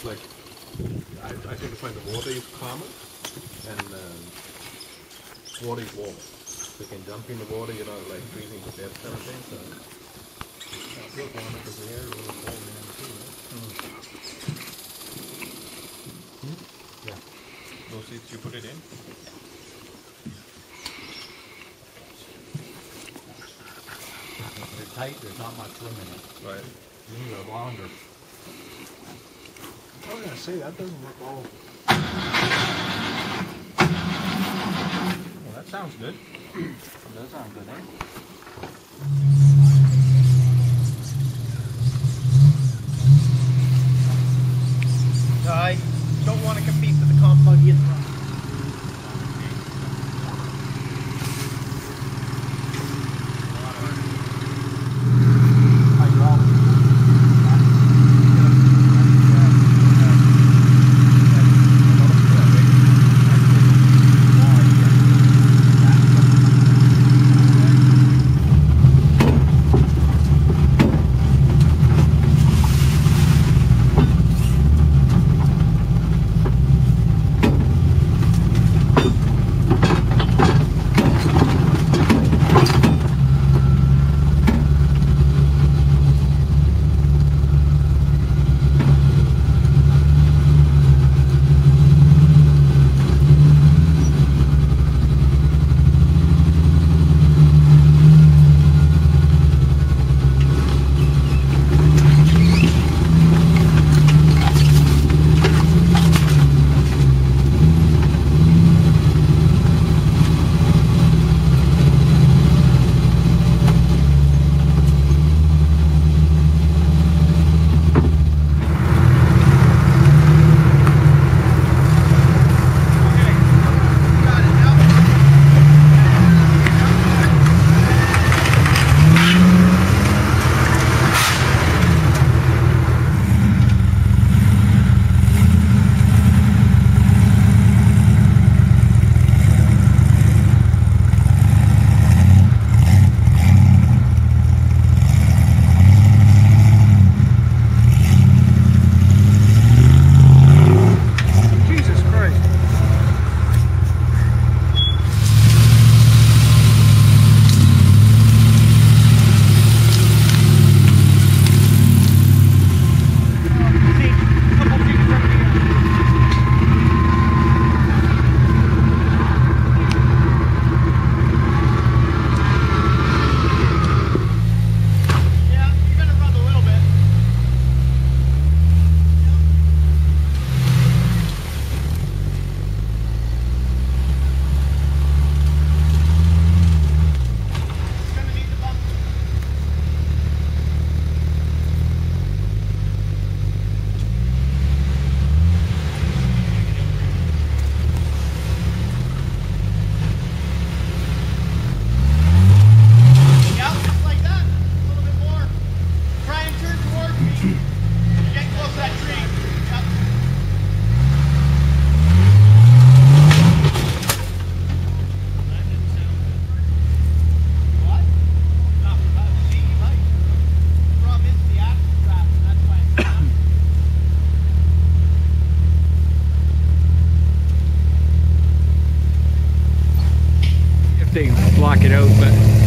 it's like I, I tend to find the water is calmer and um, water is warm. So you can jump in the water, you know, like freezing to death kind of thing. So It's good one because the air is really cold in there too, right? yeah, those seeds you put it in. They're tight, there's not much room in it. Right. You need a longer. I was gonna say, that doesn't look all, Well, that sounds good. That sounds good, eh? block it out, but